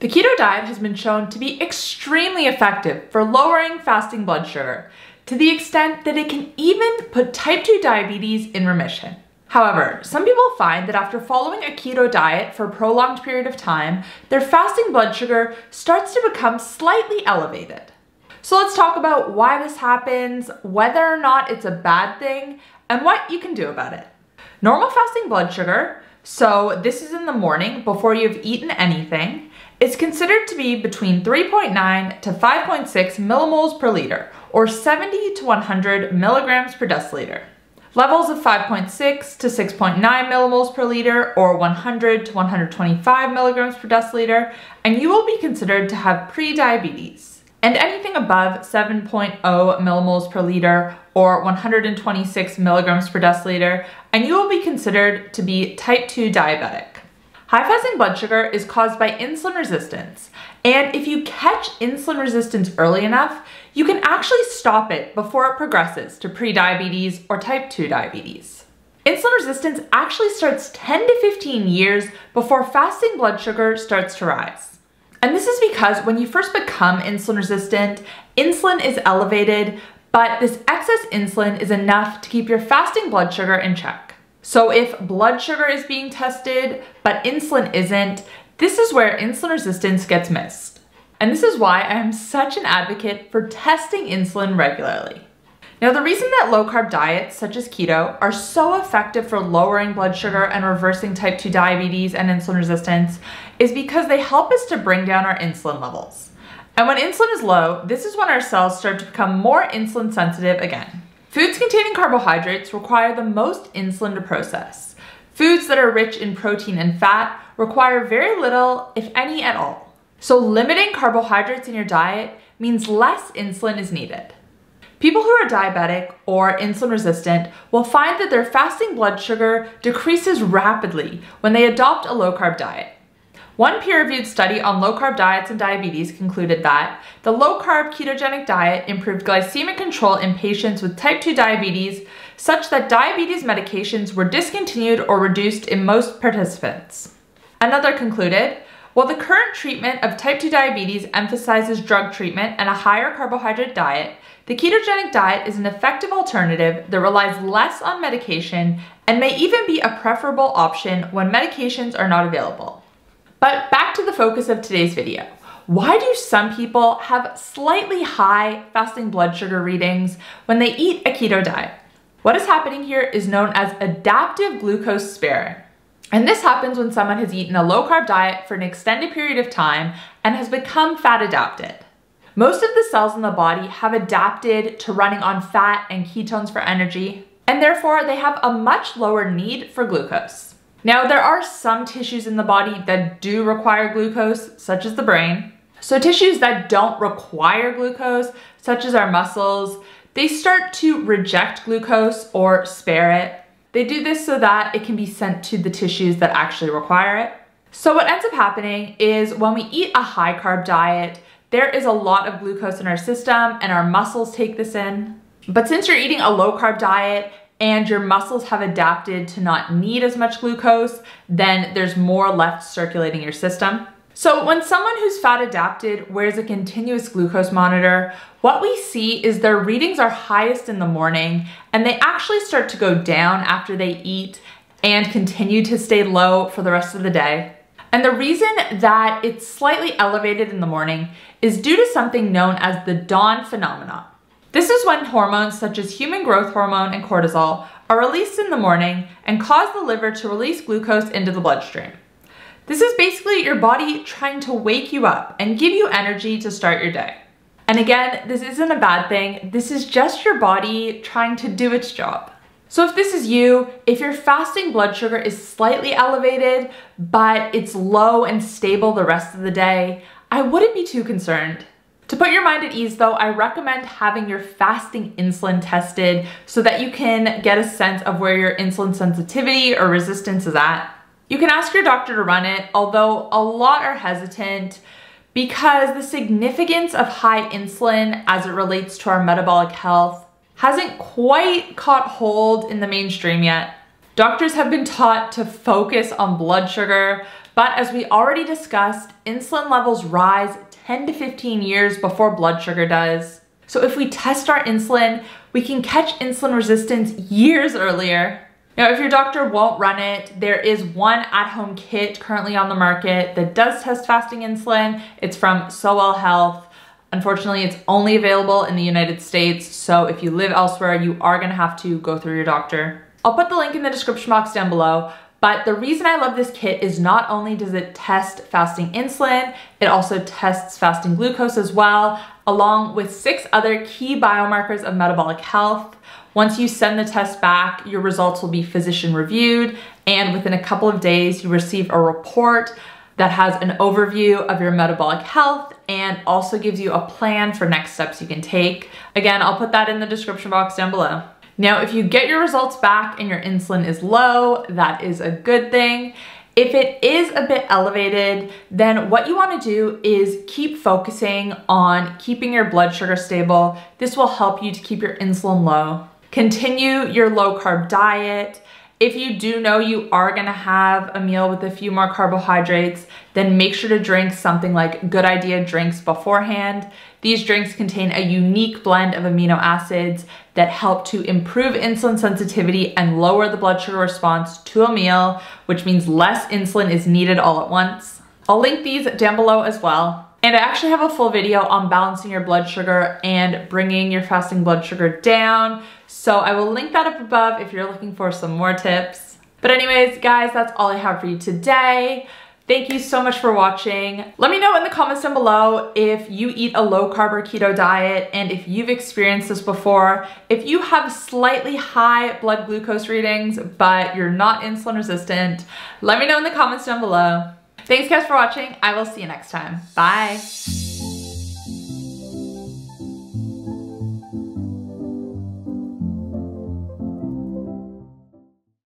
The keto diet has been shown to be extremely effective for lowering fasting blood sugar to the extent that it can even put type 2 diabetes in remission. However, some people find that after following a keto diet for a prolonged period of time, their fasting blood sugar starts to become slightly elevated. So let's talk about why this happens, whether or not it's a bad thing, and what you can do about it. Normal fasting blood sugar, so this is in the morning before you've eaten anything, It's considered to be between 3.9 to 5.6 millimoles per liter, or 70 to 100 milligrams per deciliter. Levels of 5.6 to 6.9 millimoles per liter, or 100 to 125 milligrams per deciliter, and you will be considered to have pre-diabetes. And anything above 7.0 millimoles per liter, or 126 milligrams per deciliter, and you will be considered to be type 2 diabetic. High fasting blood sugar is caused by insulin resistance, and if you catch insulin resistance early enough, you can actually stop it before it progresses to prediabetes or type 2 diabetes. Insulin resistance actually starts 10 to 15 years before fasting blood sugar starts to rise. And this is because when you first become insulin resistant, insulin is elevated, but this excess insulin is enough to keep your fasting blood sugar in check. So if blood sugar is being tested, but insulin isn't, this is where insulin resistance gets missed. And this is why I am such an advocate for testing insulin regularly. Now, the reason that low carb diets, such as keto, are so effective for lowering blood sugar and reversing type 2 diabetes and insulin resistance is because they help us to bring down our insulin levels. And when insulin is low, this is when our cells start to become more insulin sensitive again. Foods containing carbohydrates require the most insulin to process. Foods that are rich in protein and fat require very little, if any at all. So limiting carbohydrates in your diet means less insulin is needed. People who are diabetic or insulin resistant will find that their fasting blood sugar decreases rapidly when they adopt a low carb diet. One peer-reviewed study on low-carb diets and diabetes concluded that the low-carb ketogenic diet improved glycemic control in patients with type 2 diabetes such that diabetes medications were discontinued or reduced in most participants. Another concluded, while the current treatment of type 2 diabetes emphasizes drug treatment and a higher carbohydrate diet, the ketogenic diet is an effective alternative that relies less on medication and may even be a preferable option when medications are not available. But back to the focus of today's video. Why do some people have slightly high fasting blood sugar readings when they eat a keto diet? What is happening here is known as adaptive glucose sparing. And this happens when someone has eaten a low carb diet for an extended period of time and has become fat adapted. Most of the cells in the body have adapted to running on fat and ketones for energy, and therefore they have a much lower need for glucose. Now, there are some tissues in the body that do require glucose, such as the brain. So tissues that don't require glucose, such as our muscles, they start to reject glucose or spare it. They do this so that it can be sent to the tissues that actually require it. So what ends up happening is when we eat a high carb diet, there is a lot of glucose in our system and our muscles take this in. But since you're eating a low carb diet, and your muscles have adapted to not need as much glucose, then there's more left circulating your system. So when someone who's fat adapted wears a continuous glucose monitor, what we see is their readings are highest in the morning and they actually start to go down after they eat and continue to stay low for the rest of the day. And the reason that it's slightly elevated in the morning is due to something known as the dawn phenomenon. This is when hormones such as human growth hormone and cortisol are released in the morning and cause the liver to release glucose into the bloodstream. This is basically your body trying to wake you up and give you energy to start your day. And again, this isn't a bad thing. This is just your body trying to do its job. So if this is you, if your fasting blood sugar is slightly elevated, but it's low and stable the rest of the day, I wouldn't be too concerned. To put your mind at ease though, I recommend having your fasting insulin tested so that you can get a sense of where your insulin sensitivity or resistance is at. You can ask your doctor to run it, although a lot are hesitant because the significance of high insulin as it relates to our metabolic health hasn't quite caught hold in the mainstream yet. Doctors have been taught to focus on blood sugar, But as we already discussed, insulin levels rise 10 to 15 years before blood sugar does. So if we test our insulin, we can catch insulin resistance years earlier. Now, if your doctor won't run it, there is one at-home kit currently on the market that does test fasting insulin. It's from Sowell Health. Unfortunately, it's only available in the United States, so if you live elsewhere, you are gonna have to go through your doctor. I'll put the link in the description box down below, but the reason I love this kit is not only does it test fasting insulin, it also tests fasting glucose as well, along with six other key biomarkers of metabolic health. Once you send the test back, your results will be physician reviewed, and within a couple of days, you receive a report that has an overview of your metabolic health and also gives you a plan for next steps you can take. Again, I'll put that in the description box down below. Now, if you get your results back and your insulin is low, that is a good thing. If it is a bit elevated, then what you wanna do is keep focusing on keeping your blood sugar stable. This will help you to keep your insulin low. Continue your low carb diet. If you do know you are gonna have a meal with a few more carbohydrates, then make sure to drink something like Good Idea drinks beforehand. These drinks contain a unique blend of amino acids that help to improve insulin sensitivity and lower the blood sugar response to a meal, which means less insulin is needed all at once. I'll link these down below as well. And I actually have a full video on balancing your blood sugar and bringing your fasting blood sugar down. So I will link that up above if you're looking for some more tips. But anyways, guys, that's all I have for you today. Thank you so much for watching. Let me know in the comments down below if you eat a low carb or keto diet and if you've experienced this before. If you have slightly high blood glucose readings, but you're not insulin resistant, let me know in the comments down below. Thanks guys for watching. I will see you next time. Bye.